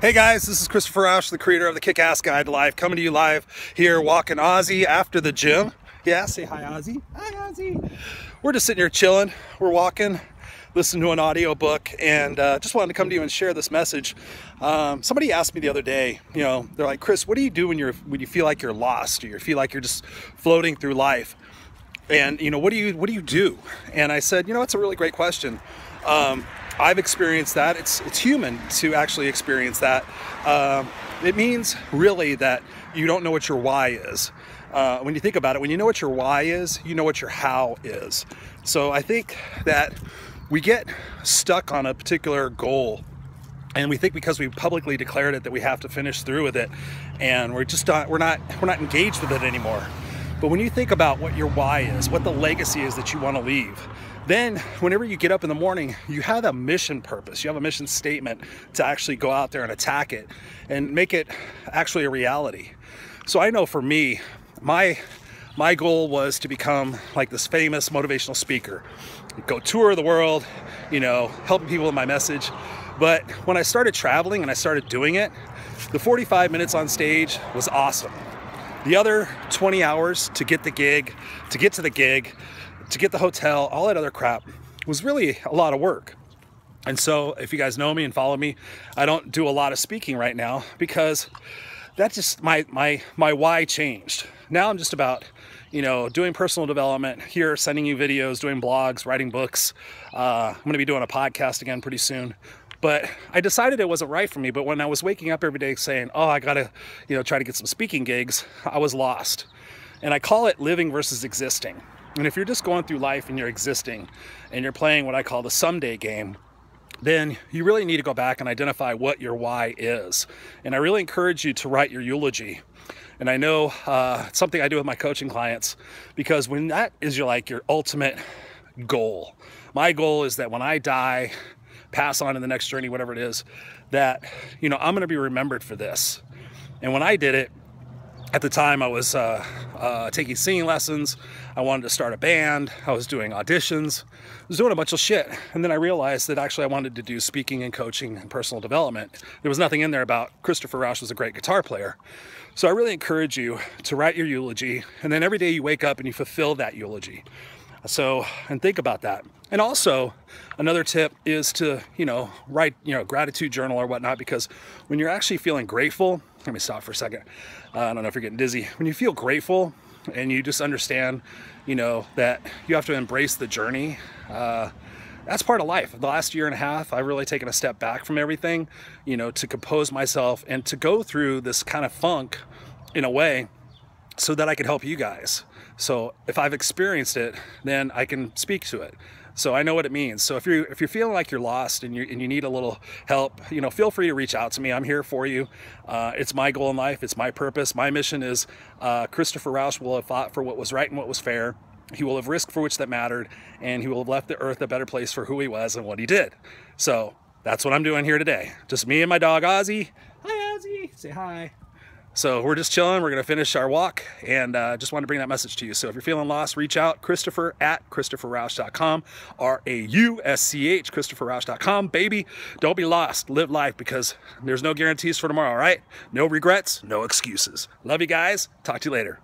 Hey guys, this is Christopher Rausch, the creator of the Kick-Ass Guide to Life, coming to you live here walking Ozzy after the gym. Yeah, say hi Ozzy. Hi Ozzy. We're just sitting here chilling. We're walking, listening to an audio book, and uh, just wanted to come to you and share this message. Um, somebody asked me the other day, you know, they're like, Chris, what do you do when you're when you feel like you're lost or you feel like you're just floating through life? And you know, what do you what do you do? And I said, you know, it's a really great question. Um, I've experienced that. It's it's human to actually experience that. Um, it means really that you don't know what your why is. Uh, when you think about it, when you know what your why is, you know what your how is. So I think that we get stuck on a particular goal and we think because we publicly declared it that we have to finish through with it and we're just not we're not we're not engaged with it anymore but when you think about what your why is what the legacy is that you want to leave then whenever you get up in the morning, you have a mission purpose. You have a mission statement to actually go out there and attack it and make it actually a reality. So I know for me, my my goal was to become like this famous motivational speaker, go tour the world, you know, helping people with my message. But when I started traveling and I started doing it, the 45 minutes on stage was awesome. The other 20 hours to get the gig, to get to the gig, to get the hotel, all that other crap was really a lot of work. And so if you guys know me and follow me, I don't do a lot of speaking right now because that's just my my my why changed. Now I'm just about, you know, doing personal development here, sending you videos, doing blogs, writing books. Uh, I'm gonna be doing a podcast again pretty soon. But I decided it wasn't right for me. But when I was waking up every day saying, oh, I gotta, you know, try to get some speaking gigs, I was lost. And I call it living versus existing. And if you're just going through life and you're existing and you're playing what I call the someday game, then you really need to go back and identify what your why is. And I really encourage you to write your eulogy. And I know uh, something I do with my coaching clients because when that is your like your ultimate goal, my goal is that when I die, pass on to the next journey, whatever it is, that you know I'm going to be remembered for this. And when I did it, at the time I was uh, uh, taking singing lessons. I wanted to start a band. I was doing auditions. I was doing a bunch of shit. And then I realized that actually I wanted to do speaking and coaching and personal development. There was nothing in there about Christopher Rausch was a great guitar player. So I really encourage you to write your eulogy. And then every day you wake up and you fulfill that eulogy. So, and think about that. And also, another tip is to, you know, write, you know, gratitude journal or whatnot, because when you're actually feeling grateful, let me stop for a second. Uh, I don't know if you're getting dizzy. When you feel grateful and you just understand, you know, that you have to embrace the journey, uh, that's part of life. The last year and a half, I've really taken a step back from everything, you know, to compose myself and to go through this kind of funk in a way so that I could help you guys. So if I've experienced it, then I can speak to it. So I know what it means. So if you're if you're feeling like you're lost and you and you need a little help, you know, feel free to reach out to me. I'm here for you. Uh, it's my goal in life. It's my purpose. My mission is uh, Christopher Rausch will have fought for what was right and what was fair. He will have risked for which that mattered, and he will have left the earth a better place for who he was and what he did. So that's what I'm doing here today. Just me and my dog Ozzy. Hi Ozzy. Say hi. So we're just chilling. We're going to finish our walk and uh, just want to bring that message to you. So if you're feeling lost, reach out. Christopher at ChristopherRausch.com. R-A-U-S-C-H, ChristopherRausch.com. Baby, don't be lost. Live life because there's no guarantees for tomorrow, all right? No regrets, no excuses. Love you guys. Talk to you later.